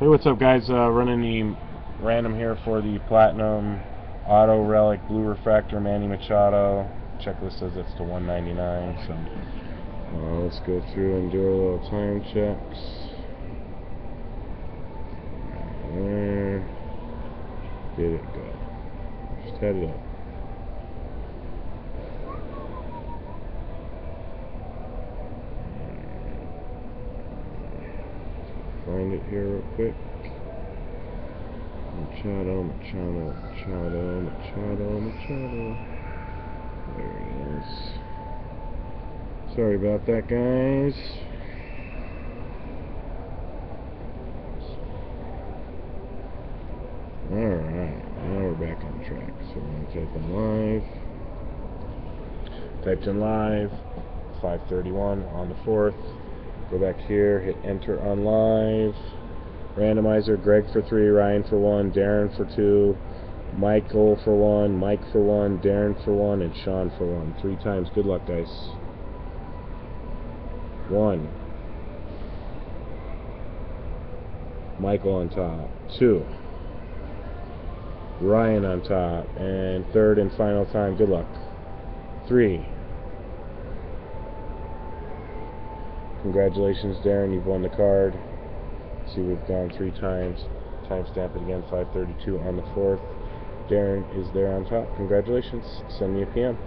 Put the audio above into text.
Hey, what's up, guys? Uh, running the random here for the Platinum Auto Relic Blue Refractor Manny Machado. Checklist says it's to 199. So uh, let's go through and do a little time checks. Where did it go? Just had it up. Find it here real quick. Machado, Machado, Machado, Machado, Machado. There he is. Sorry about that, guys. Alright, now we're back on track. So we're going to type in live. Typed in live, 531 on the 4th. Go back here, hit enter on live. Randomizer, Greg for 3, Ryan for 1, Darren for 2, Michael for 1, Mike for 1, Darren for 1, and Sean for 1. Three times. Good luck, guys. 1. Michael on top. 2. Ryan on top. And third and final time. Good luck. 3. Congratulations, Darren. You've won the card. See, we've gone three times. Timestamp it again, 532 on the 4th. Darren is there on top. Congratulations. Send me a PM.